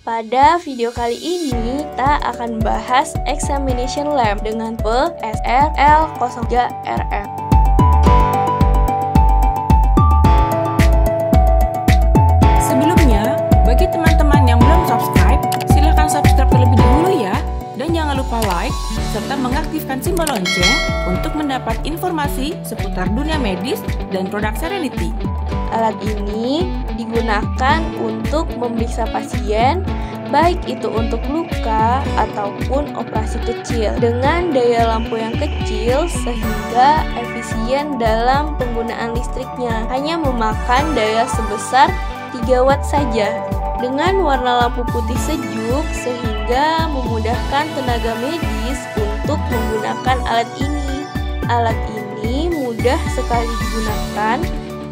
Pada video kali ini, kita akan bahas examination lamp dengan PSRL03RF. Sebelumnya, bagi teman-teman yang belum subscribe, silahkan subscribe terlebih dahulu ya. Dan jangan lupa like, serta mengaktifkan simbol lonceng untuk mendapat informasi seputar dunia medis dan produk Serenity. Alat ini digunakan untuk memeriksa pasien, baik itu untuk luka ataupun operasi kecil, dengan daya lampu yang kecil sehingga efisien dalam penggunaan listriknya, hanya memakan daya sebesar 3 watt saja. Dengan warna lampu putih sejuk sehingga memudahkan tenaga medis untuk menggunakan alat ini. Alat ini mudah sekali digunakan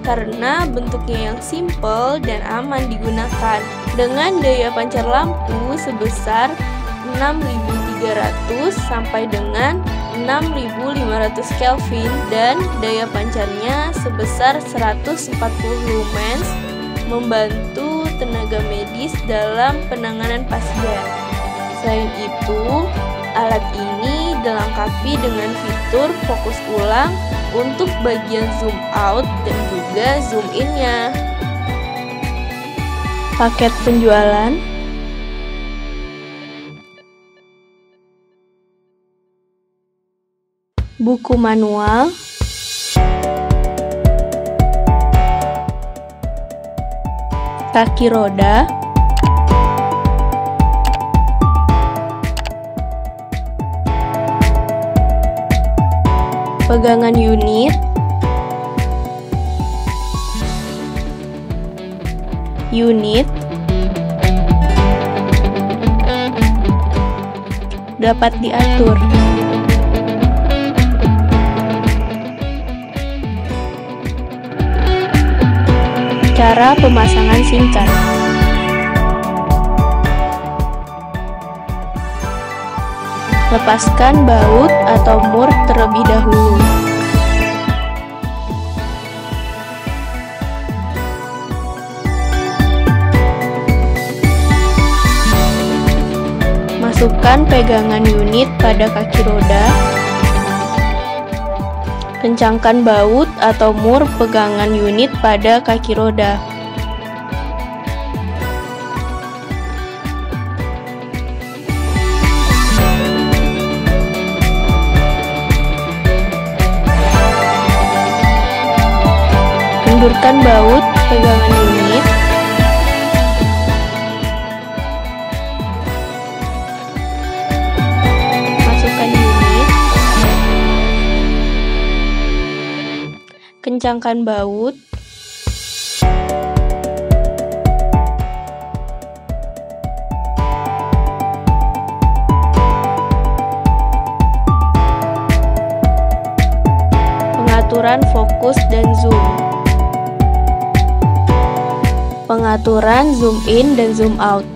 karena bentuknya yang simple dan aman digunakan dengan daya pancar lampu sebesar 6300 sampai dengan 6500 Kelvin dan daya pancarnya sebesar 140 lumens membantu tenaga medis dalam penanganan pasien. Selain itu, alat ini dilengkapi dengan fitur fokus ulang untuk bagian zoom out dan juga zoom in-nya. Paket penjualan? Buku manual? Kaki roda? Pegangan unit Unit Dapat diatur Cara pemasangan singkat Lepaskan baut atau mur terlebih dahulu. Masukkan pegangan unit pada kaki roda. Kencangkan baut atau mur pegangan unit pada kaki roda. Mundurkan baut pegangan unit. Kencangkan baut. Pengaturan fokus dan zoom. Pengaturan zoom in dan zoom out.